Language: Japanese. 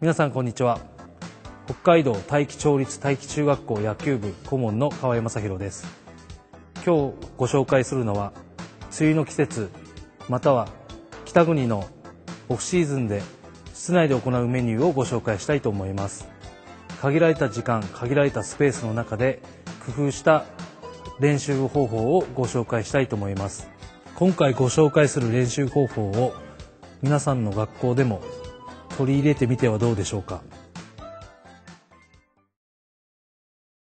皆さんこんにちは。北海道大樹町立大樹中学校野球部顧問の河合正弘です。今日ご紹介するのは梅雨の季節または北国のオフシーズンで室内で行うメニューをご紹介したいと思います。限られた時間限られたスペースの中で工夫した練習方法をご紹介したいと思います。今回ご紹介する練習方法を皆さんの学校でも取り入れてみてはどうでしょうか？